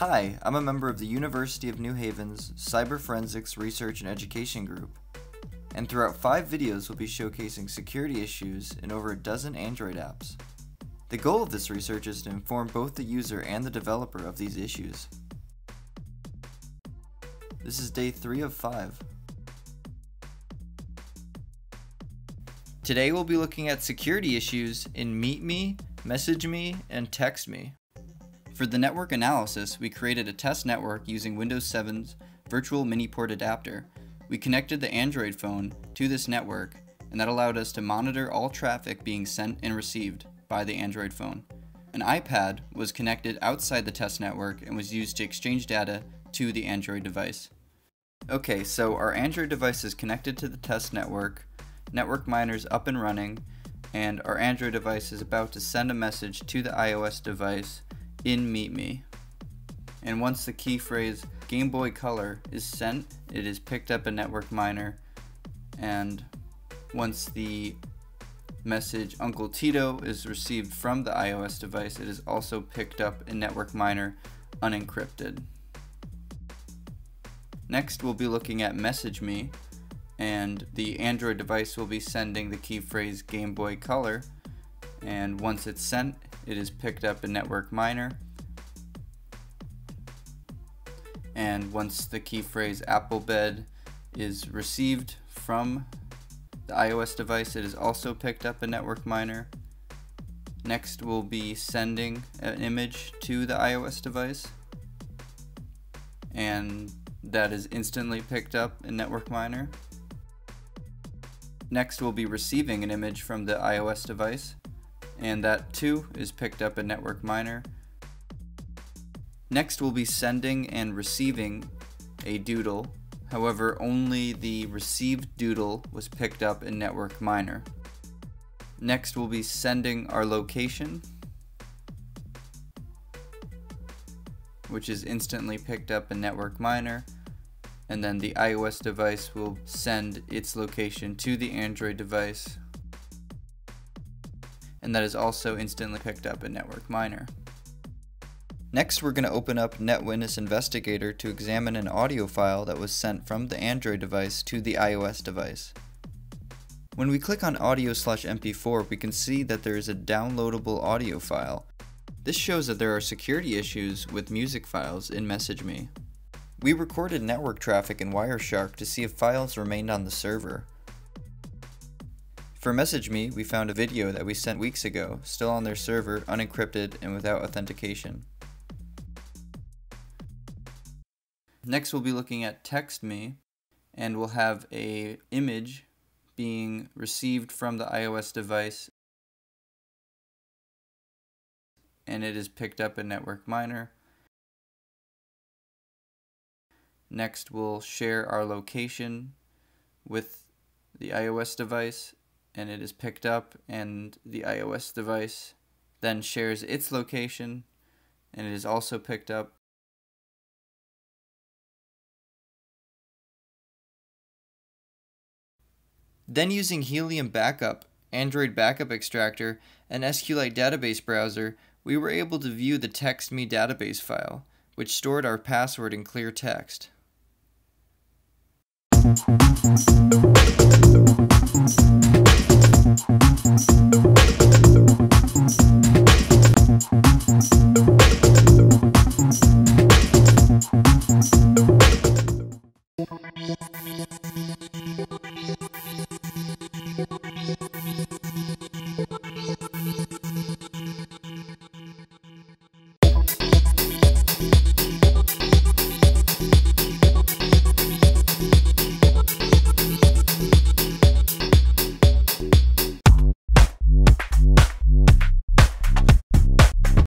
Hi, I'm a member of the University of New Haven's Cyber Forensics Research and Education Group, and throughout five videos we'll be showcasing security issues in over a dozen Android apps. The goal of this research is to inform both the user and the developer of these issues. This is day 3 of 5. Today we'll be looking at security issues in MeetMe, MessageMe, and TextMe. For the network analysis, we created a test network using Windows 7's Virtual Mini Port Adapter. We connected the Android phone to this network, and that allowed us to monitor all traffic being sent and received by the Android phone. An iPad was connected outside the test network and was used to exchange data to the Android device. Okay, so our Android device is connected to the test network, network miner's up and running, and our Android device is about to send a message to the iOS device in Meet Me. And once the key phrase Game Boy Color is sent, it is picked up a network miner. And once the message Uncle Tito is received from the iOS device, it is also picked up in network miner unencrypted. Next, we'll be looking at Message Me, and the Android device will be sending the key phrase Game Boy Color. And once it's sent, it is picked up in network miner. And once the key phrase Applebed is received from the iOS device, it is also picked up in network miner. Next, we'll be sending an image to the iOS device. And that is instantly picked up in network miner. Next, we'll be receiving an image from the iOS device and that too is picked up in network miner. Next we'll be sending and receiving a doodle, however only the received doodle was picked up in network miner. Next we'll be sending our location, which is instantly picked up in network miner, and then the iOS device will send its location to the Android device, and that is also instantly picked up in Network Miner. Next, we're going to open up NetWitness Investigator to examine an audio file that was sent from the Android device to the iOS device. When we click on audio slash mp4, we can see that there is a downloadable audio file. This shows that there are security issues with music files in MessageMe. We recorded network traffic in Wireshark to see if files remained on the server. For MessageMe, we found a video that we sent weeks ago, still on their server, unencrypted and without authentication. Next we'll be looking at TextMe, and we'll have a image being received from the iOS device and it is picked up in Network Miner. Next we'll share our location with the iOS device and it is picked up and the iOS device then shares its location and it is also picked up. Then using Helium Backup, Android Backup Extractor, and SQLite database browser, we were able to view the TextMe database file, which stored our password in clear text. Thank you.